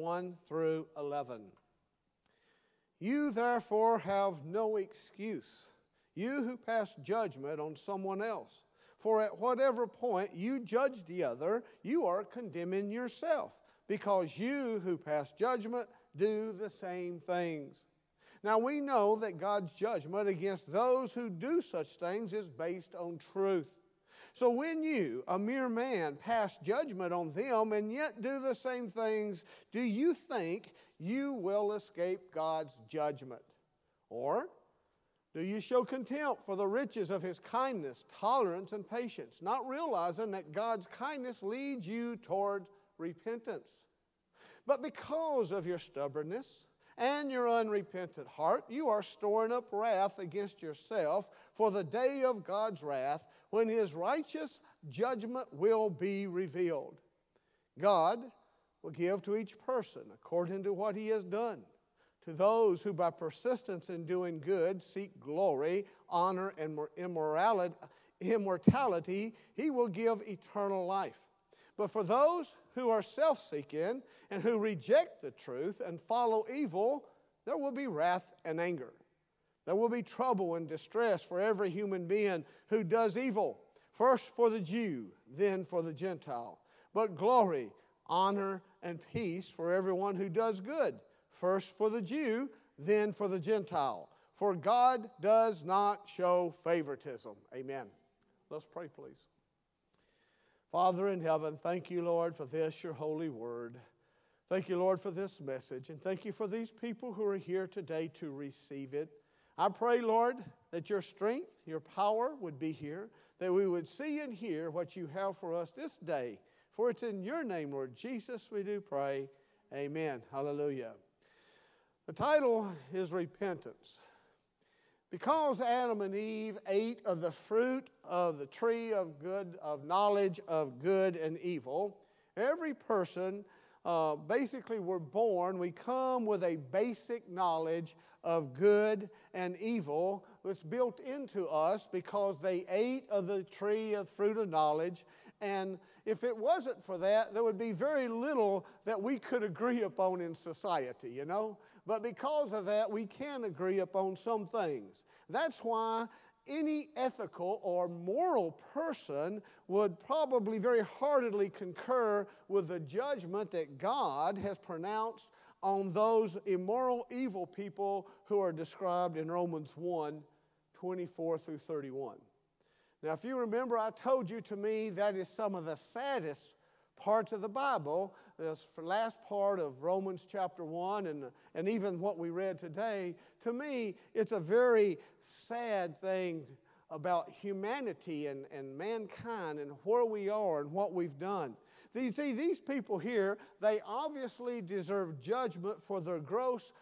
1 through 11. You therefore have no excuse, you who pass judgment on someone else. For at whatever point you judge the other, you are condemning yourself, because you who pass judgment do the same things. Now we know that God's judgment against those who do such things is based on truth. So when you, a mere man, pass judgment on them and yet do the same things, do you think you will escape God's judgment? Or do you show contempt for the riches of his kindness, tolerance, and patience, not realizing that God's kindness leads you toward repentance? But because of your stubbornness and your unrepentant heart, you are storing up wrath against yourself for the day of God's wrath when his righteous judgment will be revealed. God will give to each person according to what he has done. To those who by persistence in doing good seek glory, honor, and immortality, he will give eternal life. But for those who are self seeking and who reject the truth and follow evil, there will be wrath and anger. There will be trouble and distress for every human being who does evil, first for the Jew, then for the Gentile. But glory, honor, and peace for everyone who does good, first for the Jew, then for the Gentile. For God does not show favoritism. Amen. Let's pray, please. Father in heaven, thank you, Lord, for this, your holy word. Thank you, Lord, for this message. And thank you for these people who are here today to receive it. I pray, Lord, that your strength, your power would be here, that we would see and hear what you have for us this day. For it's in your name, Lord Jesus, we do pray. Amen. Hallelujah. The title is Repentance. Because Adam and Eve ate of the fruit of the tree of good, of knowledge of good and evil, every person uh, basically we're born, we come with a basic knowledge of good and evil that's built into us because they ate of the tree of fruit of knowledge. And if it wasn't for that, there would be very little that we could agree upon in society, you know? But because of that, we can agree upon some things. That's why any ethical or moral person would probably very heartily concur with the judgment that God has pronounced on those immoral, evil people who are described in Romans 1 24 through 31. Now, if you remember, I told you to me that is some of the saddest parts of the Bible. This last part of Romans chapter 1 and, and even what we read today, to me, it's a very sad thing about humanity and, and mankind and where we are and what we've done. You see, these people here, they obviously deserve judgment for their gross,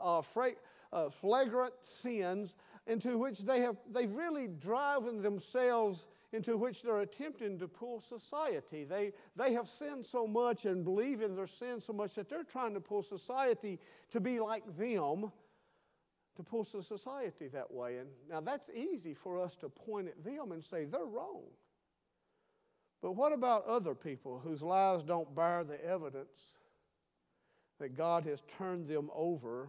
uh, fra- uh, flagrant sins into which they have, they've really driven themselves into which they're attempting to pull society. They, they have sinned so much and believe in their sin so much that they're trying to pull society to be like them, to push the society that way. And now that's easy for us to point at them and say they're wrong. But what about other people whose lives don't bear the evidence that God has turned them over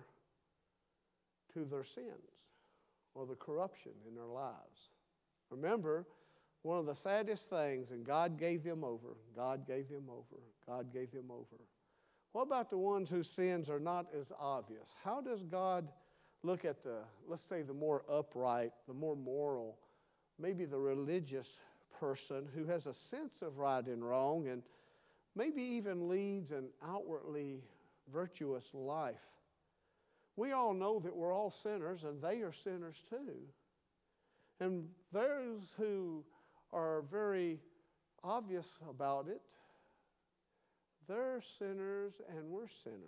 to their sins or the corruption in their lives? Remember, one of the saddest things, and God gave them over, God gave them over, God gave them over. What about the ones whose sins are not as obvious? How does God look at the, let's say, the more upright, the more moral, maybe the religious person who has a sense of right and wrong and maybe even leads an outwardly virtuous life. We all know that we're all sinners and they are sinners too. And those who are very obvious about it, they're sinners and we're sinners.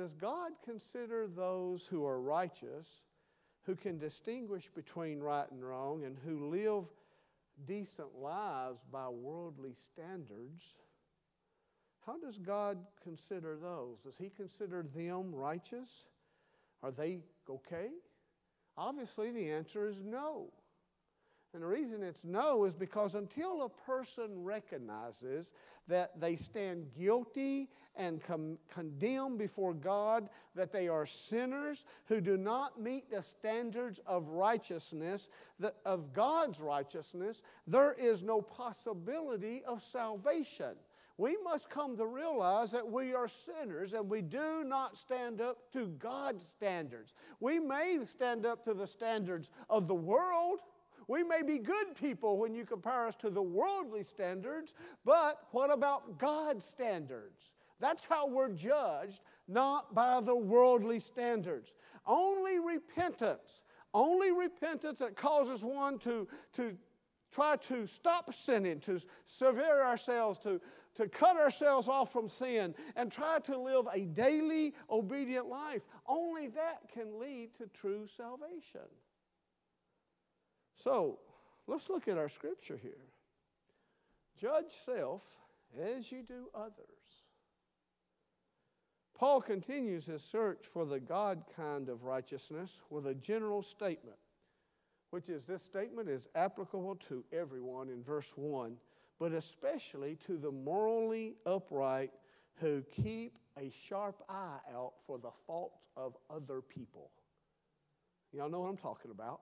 Does God consider those who are righteous, who can distinguish between right and wrong, and who live decent lives by worldly standards, how does God consider those? Does He consider them righteous? Are they okay? Obviously, the answer is no. And the reason it's no is because until a person recognizes that they stand guilty and com- condemned before God, that they are sinners who do not meet the standards of righteousness, that, of God's righteousness, there is no possibility of salvation. We must come to realize that we are sinners and we do not stand up to God's standards. We may stand up to the standards of the world we may be good people when you compare us to the worldly standards, but what about God's standards? That's how we're judged, not by the worldly standards. Only repentance, only repentance that causes one to, to try to stop sinning, to sever ourselves, to, to cut ourselves off from sin, and try to live a daily obedient life. Only that can lead to true salvation. So let's look at our scripture here. Judge self as you do others. Paul continues his search for the God kind of righteousness with a general statement, which is this statement is applicable to everyone in verse 1, but especially to the morally upright who keep a sharp eye out for the faults of other people. Y'all know what I'm talking about.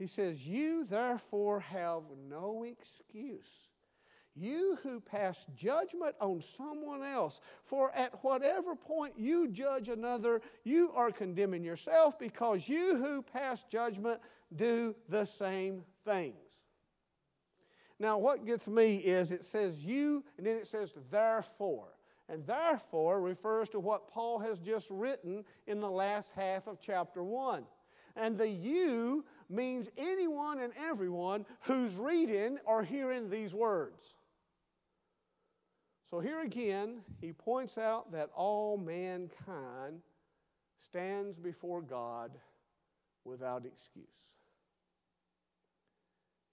He says, You therefore have no excuse. You who pass judgment on someone else, for at whatever point you judge another, you are condemning yourself because you who pass judgment do the same things. Now, what gets me is it says you, and then it says therefore. And therefore refers to what Paul has just written in the last half of chapter 1. And the you means anyone and everyone who's reading or hearing these words. So here again, he points out that all mankind stands before God without excuse.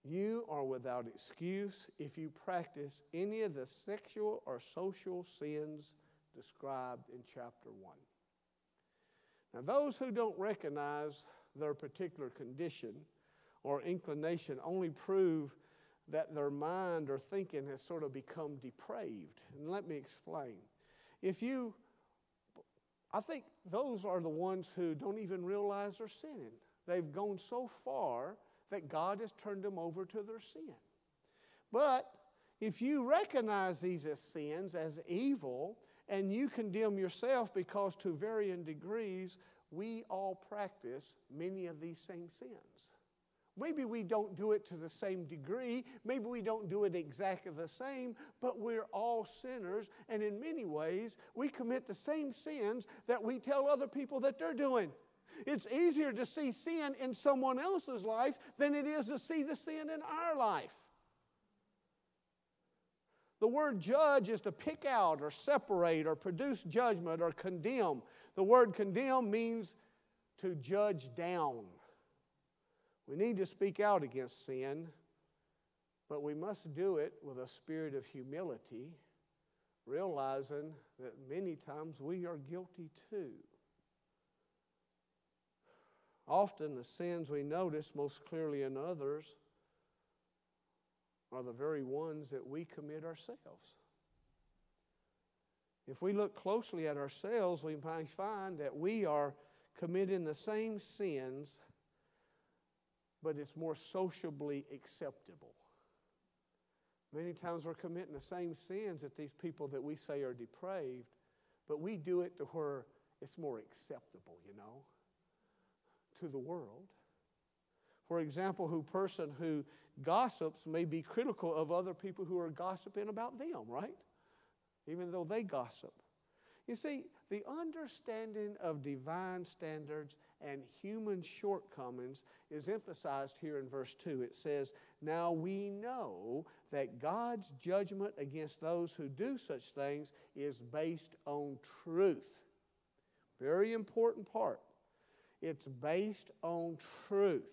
You are without excuse if you practice any of the sexual or social sins described in chapter 1. Now, those who don't recognize their particular condition or inclination only prove that their mind or thinking has sort of become depraved. And let me explain. If you, I think those are the ones who don't even realize they're sinning. They've gone so far that God has turned them over to their sin. But if you recognize these as sins, as evil, and you condemn yourself because to varying degrees we all practice many of these same sins. Maybe we don't do it to the same degree, maybe we don't do it exactly the same, but we're all sinners, and in many ways, we commit the same sins that we tell other people that they're doing. It's easier to see sin in someone else's life than it is to see the sin in our life. The word judge is to pick out or separate or produce judgment or condemn. The word condemn means to judge down. We need to speak out against sin, but we must do it with a spirit of humility, realizing that many times we are guilty too. Often the sins we notice most clearly in others are the very ones that we commit ourselves. If we look closely at ourselves, we might find that we are committing the same sins, but it's more sociably acceptable. Many times we're committing the same sins that these people that we say are depraved, but we do it to where it's more acceptable, you know, to the world. For example, who person who gossips may be critical of other people who are gossiping about them, right? Even though they gossip. You see, the understanding of divine standards and human shortcomings is emphasized here in verse 2. It says, Now we know that God's judgment against those who do such things is based on truth. Very important part. It's based on truth.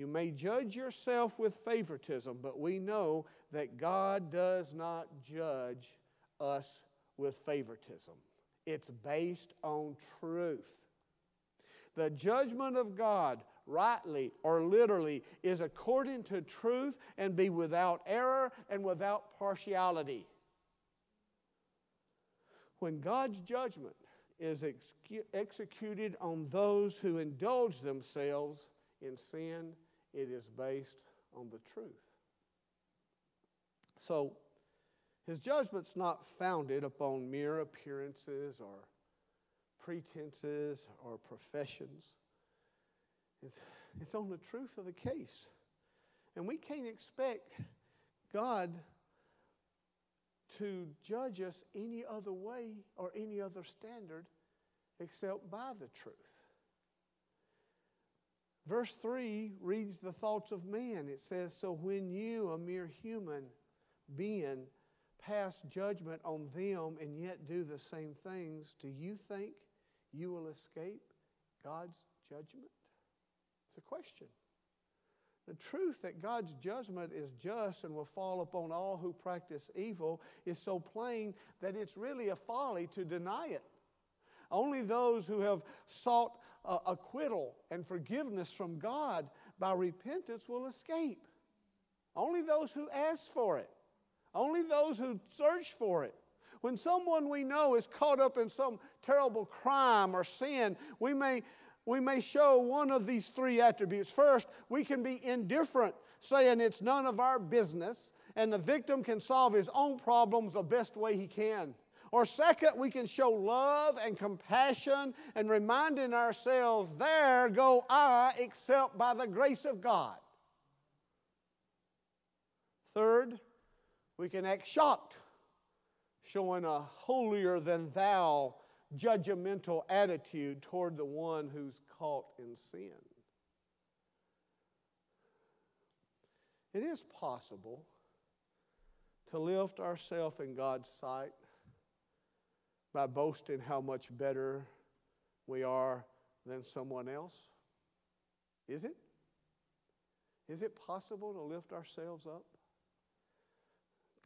You may judge yourself with favoritism, but we know that God does not judge us with favoritism. It's based on truth. The judgment of God rightly or literally is according to truth and be without error and without partiality. When God's judgment is ex- executed on those who indulge themselves in sin, it is based on the truth. So, his judgment's not founded upon mere appearances or pretenses or professions. It's, it's on the truth of the case. And we can't expect God to judge us any other way or any other standard except by the truth. Verse 3 reads the thoughts of man. It says, So when you, a mere human being, pass judgment on them and yet do the same things, do you think you will escape God's judgment? It's a question. The truth that God's judgment is just and will fall upon all who practice evil is so plain that it's really a folly to deny it. Only those who have sought uh, acquittal and forgiveness from God by repentance will escape. Only those who ask for it. Only those who search for it. When someone we know is caught up in some terrible crime or sin, we may, we may show one of these three attributes. First, we can be indifferent, saying it's none of our business, and the victim can solve his own problems the best way he can. Or second, we can show love and compassion and reminding ourselves, there go I, except by the grace of God. Third, we can act shocked, showing a holier than thou judgmental attitude toward the one who's caught in sin. It is possible to lift ourselves in God's sight by boasting how much better we are than someone else? Is it? Is it possible to lift ourselves up?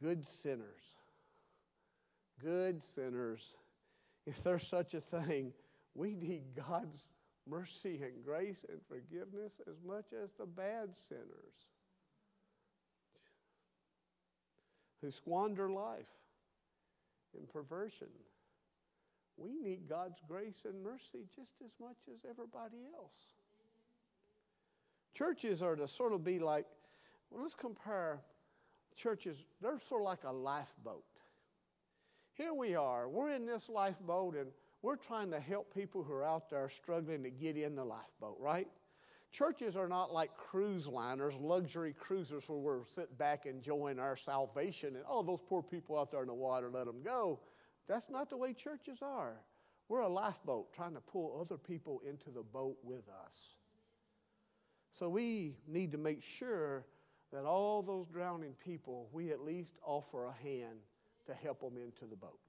good sinners. Good sinners. If there's such a thing, we need God's mercy and grace and forgiveness as much as the bad sinners who squander life in perversion. We need God's grace and mercy just as much as everybody else. Churches are to sort of be like, well, let's compare churches, they're sort of like a lifeboat. Here we are, we're in this lifeboat and we're trying to help people who are out there struggling to get in the lifeboat, right? Churches are not like cruise liners, luxury cruisers where we're sitting back enjoying our salvation and, oh, those poor people out there in the water, let them go. That's not the way churches are. We're a lifeboat trying to pull other people into the boat with us. So we need to make sure that all those drowning people, we at least offer a hand to help them into the boat.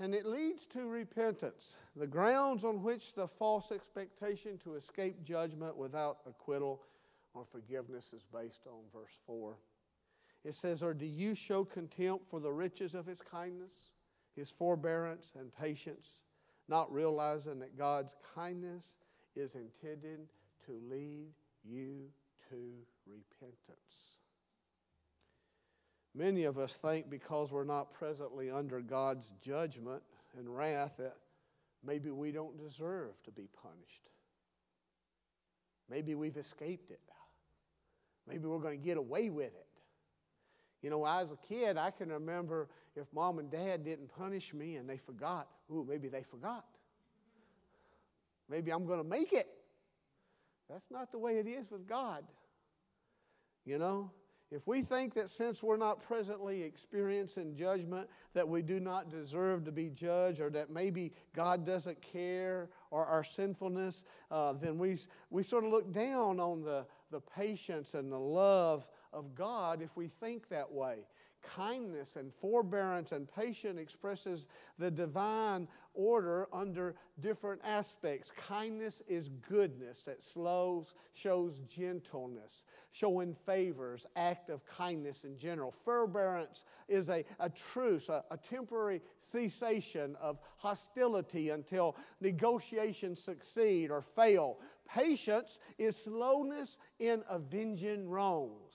And it leads to repentance, the grounds on which the false expectation to escape judgment without acquittal or forgiveness is based on. Verse 4. It says, Or do you show contempt for the riches of his kindness, his forbearance, and patience, not realizing that God's kindness is intended to lead you to repentance. Many of us think because we're not presently under God's judgment and wrath that maybe we don't deserve to be punished. Maybe we've escaped it. Maybe we're going to get away with it. You know, as a kid, I can remember if mom and dad didn't punish me and they forgot, ooh, maybe they forgot. Maybe I'm going to make it. That's not the way it is with God. You know, if we think that since we're not presently experiencing judgment, that we do not deserve to be judged, or that maybe God doesn't care, or our sinfulness, uh, then we, we sort of look down on the, the patience and the love of God if we think that way. kindness and forbearance and patience expresses the divine order under different aspects. Kindness is goodness that slows, shows gentleness, showing favors, act of kindness in general. Forbearance is a, a truce, a, a temporary cessation of hostility until negotiations succeed or fail. Patience is slowness in avenging wrongs.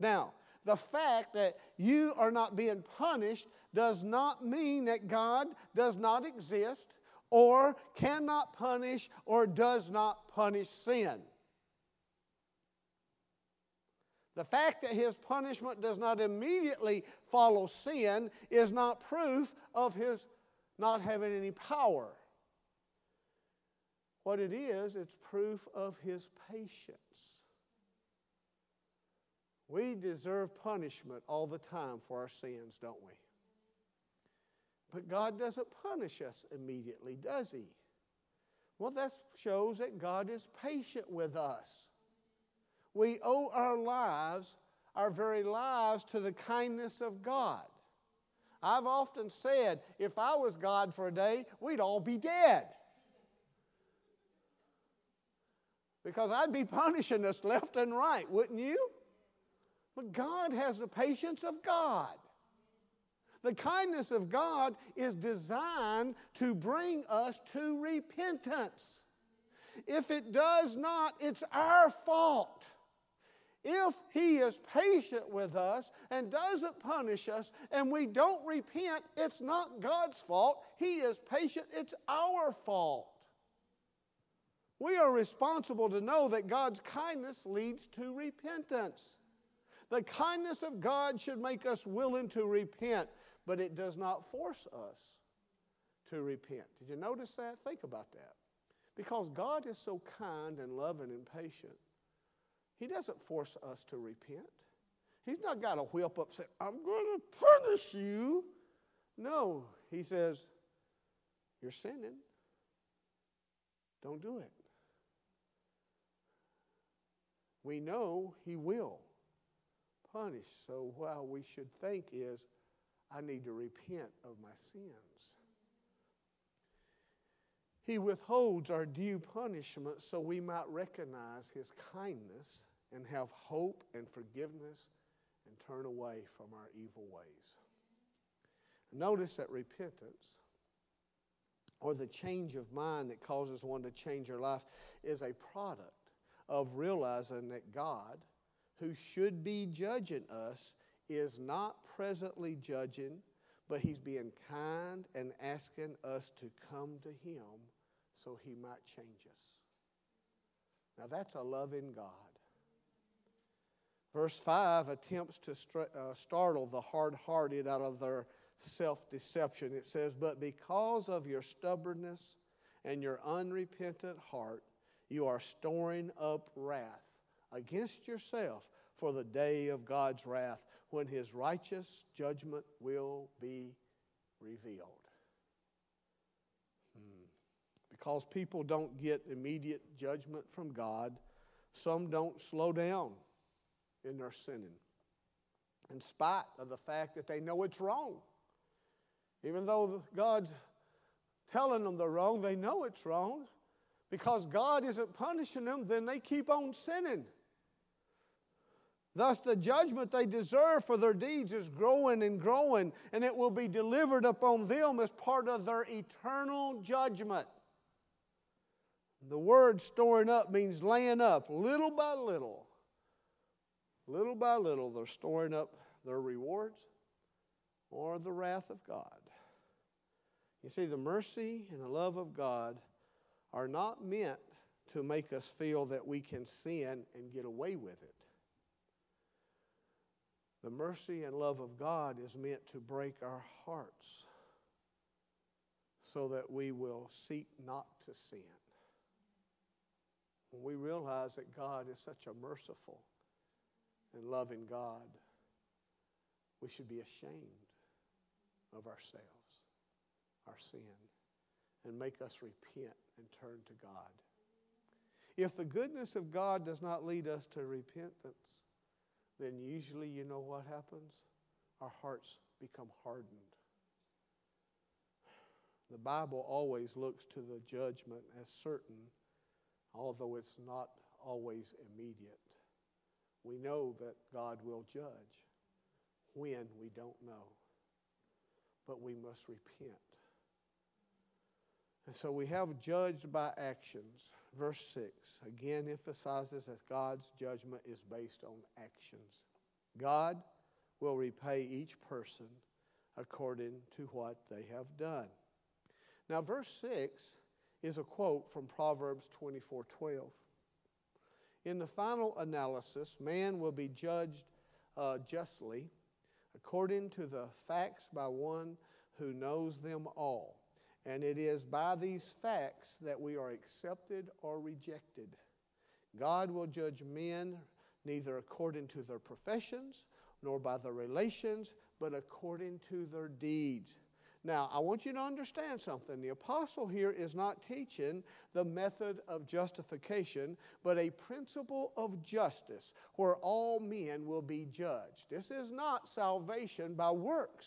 Now, the fact that you are not being punished does not mean that God does not exist or cannot punish or does not punish sin. The fact that his punishment does not immediately follow sin is not proof of his not having any power. What it is, it's proof of his patience. We deserve punishment all the time for our sins, don't we? But God doesn't punish us immediately, does He? Well, that shows that God is patient with us. We owe our lives, our very lives, to the kindness of God. I've often said, if I was God for a day, we'd all be dead. Because I'd be punishing us left and right, wouldn't you? But God has the patience of God. The kindness of God is designed to bring us to repentance. If it does not, it's our fault. If He is patient with us and doesn't punish us and we don't repent, it's not God's fault. He is patient, it's our fault. We are responsible to know that God's kindness leads to repentance. The kindness of God should make us willing to repent, but it does not force us to repent. Did you notice that? Think about that. Because God is so kind and loving and patient, He doesn't force us to repent. He's not got a whip up say, I'm going to punish you. No, He says, You're sinning. Don't do it. We know He will punish. So, what we should think is, I need to repent of my sins. He withholds our due punishment so we might recognize His kindness and have hope and forgiveness and turn away from our evil ways. Notice that repentance or the change of mind that causes one to change their life is a product of realizing that God who should be judging us is not presently judging, but he's being kind and asking us to come to him so he might change us. Now that's a loving God. Verse 5 attempts to uh, startle the hard hearted out of their self deception. It says, But because of your stubbornness and your unrepentant heart, you are storing up wrath against yourself for the day of God's wrath when his righteous judgment will be revealed. Hmm. Because people don't get immediate judgment from God, some don't slow down in their sinning, in spite of the fact that they know it's wrong. Even though God's telling them they're wrong, they know it's wrong. Because God isn't punishing them, then they keep on sinning. Thus, the judgment they deserve for their deeds is growing and growing, and it will be delivered upon them as part of their eternal judgment. The word storing up means laying up little by little. Little by little, they're storing up their rewards or the wrath of God. You see, the mercy and the love of God are not meant to make us feel that we can sin and get away with it. The mercy and love of God is meant to break our hearts so that we will seek not to sin. When we realize that God is such a merciful and loving God, we should be ashamed of ourselves, our sin, and make us repent and turn to God. If the goodness of God does not lead us to repentance, then usually you know what happens? our hearts become hardened. The Bible always looks to the judgment as certain, although it's not always immediate. We know that God will judge. When, we don't know. But we must repent. And so we have judged by actions. Verse 6 again emphasizes that God's judgment is based on actions. God will repay each person according to what they have done. Now, verse 6 is a quote from Proverbs 24 12. In the final analysis, man will be judged uh, justly according to the facts by one who knows them all. And it is by these facts that we are accepted or rejected. God will judge men neither according to their professions nor by their relations, but according to their deeds. Now, I want you to understand something. The apostle here is not teaching the method of justification, but a principle of justice where all men will be judged. This is not salvation by works.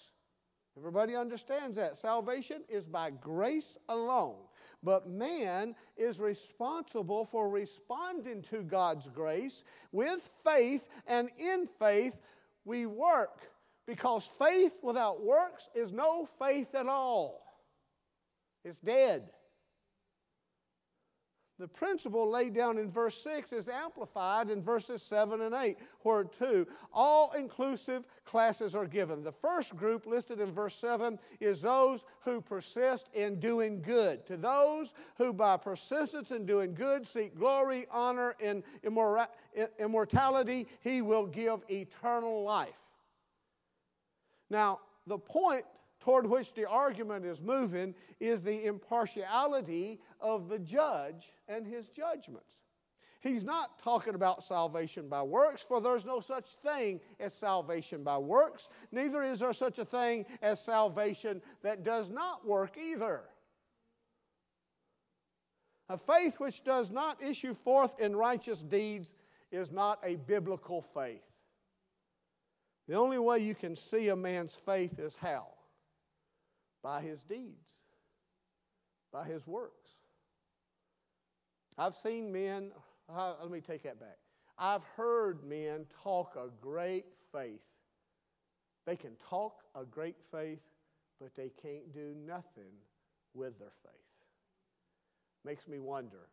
Everybody understands that. Salvation is by grace alone. But man is responsible for responding to God's grace with faith, and in faith, we work because faith without works is no faith at all, it's dead. The principle laid down in verse 6 is amplified in verses 7 and 8, where two all inclusive classes are given. The first group listed in verse 7 is those who persist in doing good. To those who by persistence in doing good seek glory, honor, and immortality, he will give eternal life. Now, the point toward which the argument is moving is the impartiality of the judge and his judgments. He's not talking about salvation by works, for there's no such thing as salvation by works. Neither is there such a thing as salvation that does not work either. A faith which does not issue forth in righteous deeds is not a biblical faith. The only way you can see a man's faith is how? By his deeds, by his works. I've seen men, uh, let me take that back. I've heard men talk a great faith. They can talk a great faith, but they can't do nothing with their faith. Makes me wonder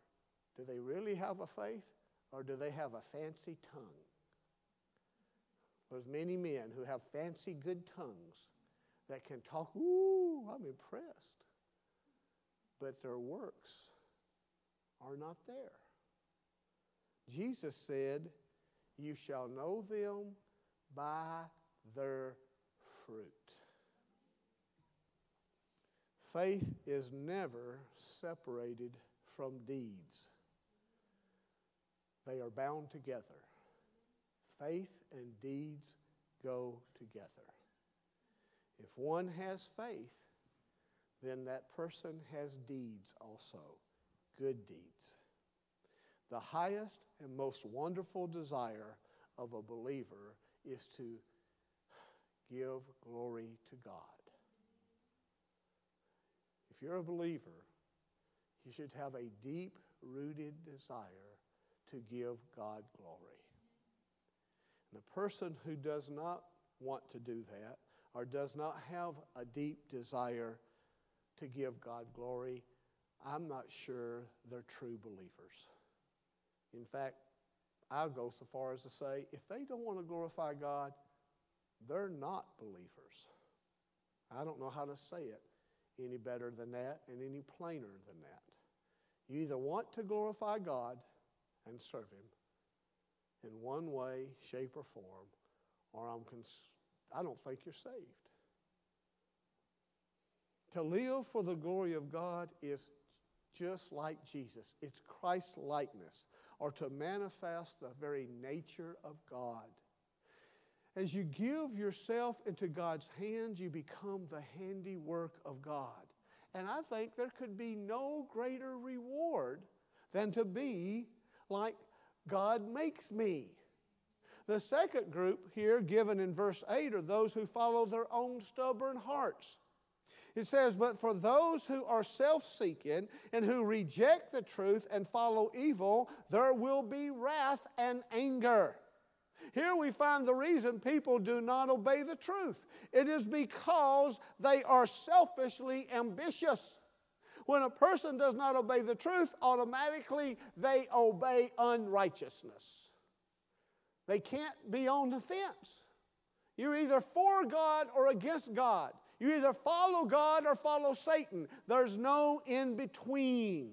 do they really have a faith, or do they have a fancy tongue? There's many men who have fancy good tongues that can talk, ooh, I'm impressed. But their works are not there. Jesus said, You shall know them by their fruit. Faith is never separated from deeds, they are bound together. Faith and deeds go together. If one has faith, then that person has deeds also, good deeds. The highest and most wonderful desire of a believer is to give glory to God. If you're a believer, you should have a deep rooted desire to give God glory. And a person who does not want to do that or does not have a deep desire to give God glory, I'm not sure they're true believers. In fact, I'll go so far as to say if they don't want to glorify God, they're not believers. I don't know how to say it any better than that and any plainer than that. You either want to glorify God and serve Him, in one way, shape, or form, or I'm cons- I don't think you're saved. To live for the glory of God is just like Jesus. It's Christ likeness, or to manifest the very nature of God. As you give yourself into God's hands, you become the handiwork of God. And I think there could be no greater reward than to be like God makes me. The second group here, given in verse 8, are those who follow their own stubborn hearts. It says, But for those who are self seeking and who reject the truth and follow evil, there will be wrath and anger. Here we find the reason people do not obey the truth. It is because they are selfishly ambitious. When a person does not obey the truth, automatically they obey unrighteousness. They can't be on the fence. You're either for God or against God. You either follow God or follow Satan. There's no in between.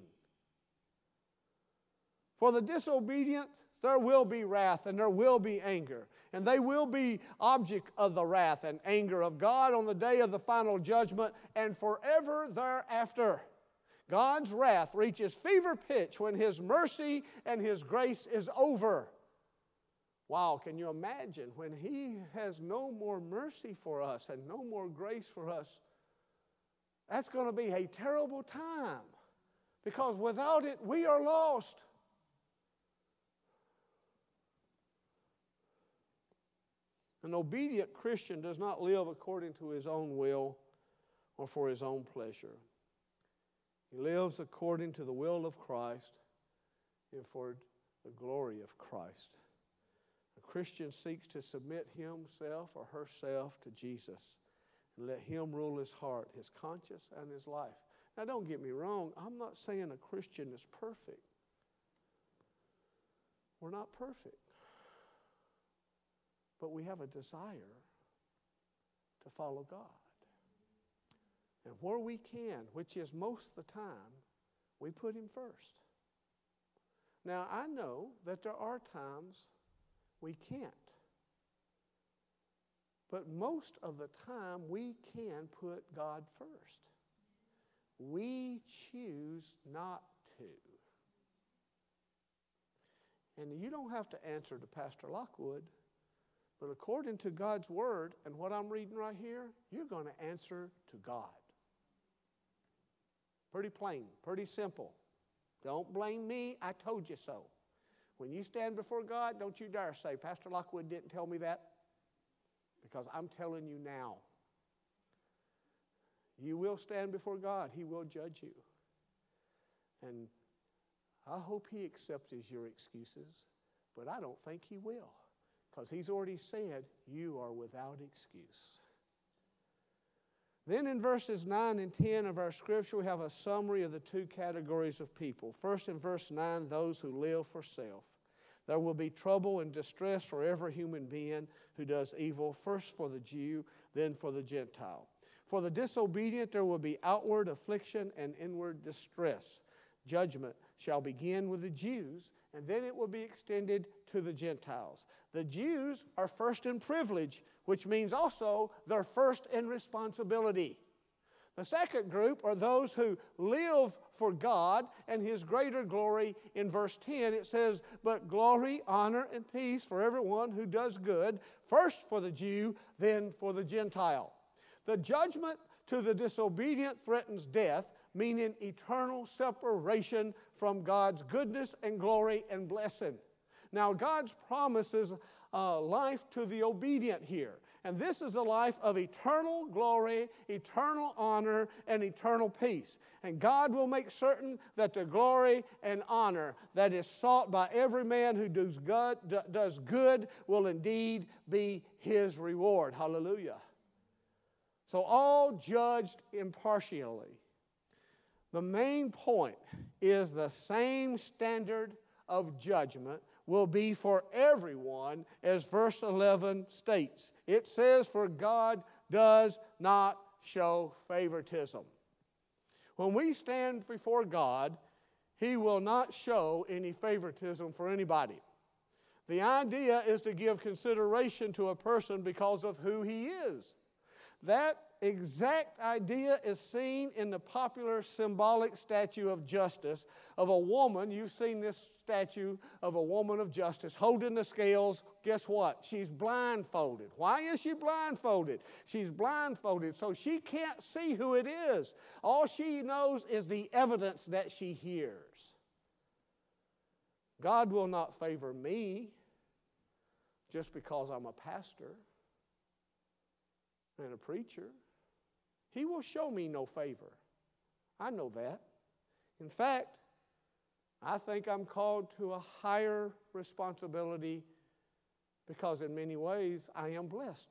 For the disobedient, there will be wrath and there will be anger. And they will be object of the wrath and anger of God on the day of the final judgment and forever thereafter. God's wrath reaches fever pitch when His mercy and His grace is over. Wow, can you imagine when He has no more mercy for us and no more grace for us? That's going to be a terrible time because without it, we are lost. An obedient Christian does not live according to his own will or for his own pleasure. He lives according to the will of Christ and for the glory of Christ. Christian seeks to submit himself or herself to Jesus and let Him rule his heart, his conscience, and his life. Now, don't get me wrong, I'm not saying a Christian is perfect. We're not perfect. But we have a desire to follow God. And where we can, which is most of the time, we put Him first. Now, I know that there are times we can't. But most of the time, we can put God first. We choose not to. And you don't have to answer to Pastor Lockwood, but according to God's Word and what I'm reading right here, you're going to answer to God. Pretty plain, pretty simple. Don't blame me, I told you so. When you stand before God, don't you dare say, Pastor Lockwood didn't tell me that. Because I'm telling you now. You will stand before God, He will judge you. And I hope He accepts your excuses, but I don't think He will. Because He's already said, You are without excuse. Then in verses 9 and 10 of our scripture, we have a summary of the two categories of people. First, in verse 9, those who live for self. There will be trouble and distress for every human being who does evil, first for the Jew, then for the Gentile. For the disobedient, there will be outward affliction and inward distress. Judgment shall begin with the Jews, and then it will be extended to the Gentiles. The Jews are first in privilege which means also they're first in responsibility. The second group are those who live for God and His greater glory. In verse 10, it says, But glory, honor, and peace for everyone who does good, first for the Jew, then for the Gentile. The judgment to the disobedient threatens death, meaning eternal separation from God's goodness and glory and blessing. Now, God's promises uh, life to the obedient here. And this is the life of eternal glory, eternal honor, and eternal peace. And God will make certain that the glory and honor that is sought by every man who does good, does good will indeed be his reward. Hallelujah. So, all judged impartially. The main point is the same standard of judgment will be for everyone, as verse 11 states. It says, For God does not show favoritism. When we stand before God, He will not show any favoritism for anybody. The idea is to give consideration to a person because of who he is. That exact idea is seen in the popular symbolic statue of justice of a woman. You've seen this statue of a woman of justice holding the scales. Guess what? She's blindfolded. Why is she blindfolded? She's blindfolded so she can't see who it is. All she knows is the evidence that she hears. God will not favor me. just because I'm a pastor and a preacher. He will show me no favor. I know that. In fact, I think I'm called to a higher responsibility because, in many ways, I am blessed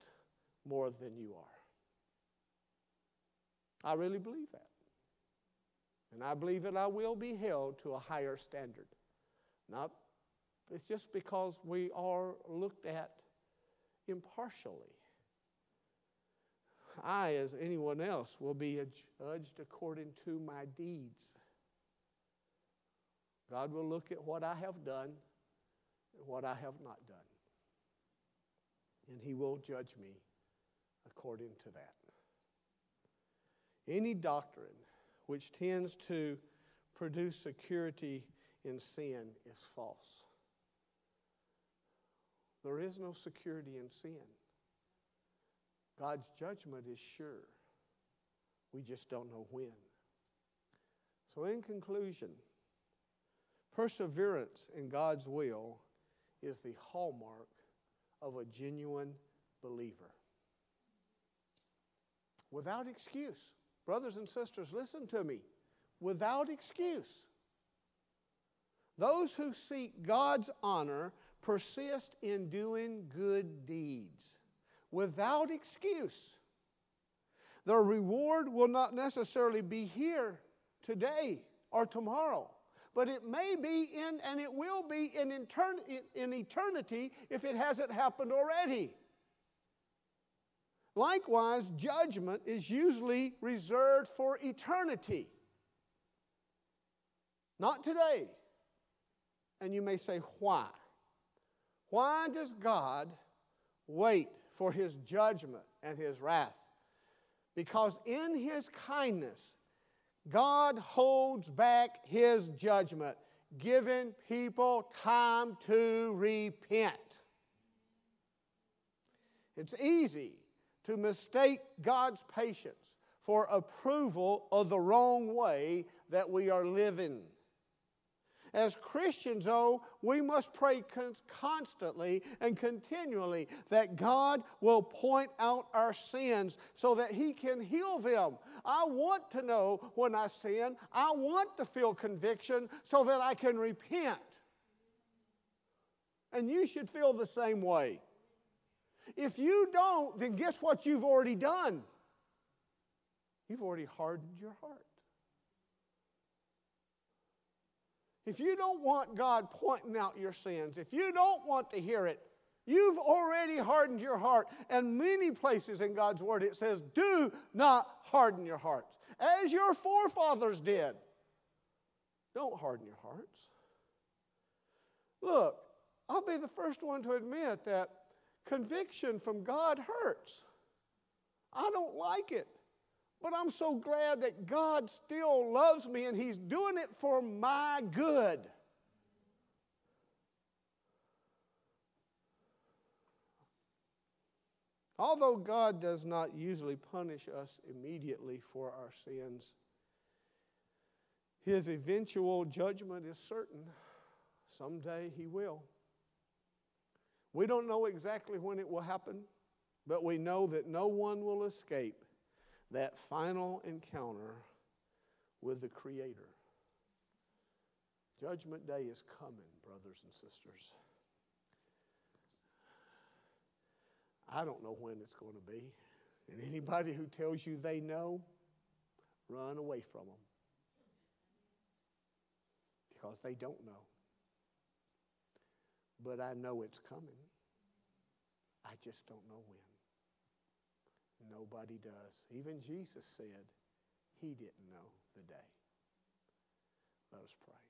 more than you are. I really believe that. And I believe that I will be held to a higher standard. Not, it's just because we are looked at impartially. I, as anyone else, will be judged according to my deeds. God will look at what I have done and what I have not done. And He will judge me according to that. Any doctrine which tends to produce security in sin is false. There is no security in sin. God's judgment is sure. We just don't know when. So, in conclusion, perseverance in God's will is the hallmark of a genuine believer. Without excuse. Brothers and sisters, listen to me. Without excuse. Those who seek God's honor persist in doing good deeds without excuse. The reward will not necessarily be here today or tomorrow, but it may be in and it will be in, etern- in eternity if it hasn't happened already. Likewise, judgment is usually reserved for eternity, not today. And you may say, why? Why does God wait for his judgment and his wrath? Because in his kindness, God holds back his judgment, giving people time to repent. It's easy to mistake God's patience for approval of the wrong way that we are living. As Christians, though, we must pray constantly and continually that God will point out our sins so that He can heal them. I want to know when I sin, I want to feel conviction so that I can repent. And you should feel the same way. If you don't, then guess what you've already done? You've already hardened your heart. If you don't want God pointing out your sins, if you don't want to hear it, you've already hardened your heart. And many places in God's Word it says, do not harden your hearts, as your forefathers did. Don't harden your hearts. Look, I'll be the first one to admit that Conviction from God hurts. I don't like it. But I'm so glad that God still loves me and He's doing it for my good. Although God does not usually punish us immediately for our sins, His eventual judgment is certain. Someday He will. We don't know exactly when it will happen, but we know that no one will escape that final encounter with the Creator. Judgment Day is coming, brothers and sisters. I don't know when it's going to be. And anybody who tells you they know, run away from them. Because they don't know but I know it's coming. I just don't know when. Nobody does. Even Jesus said he didn't know the day. Let us pray.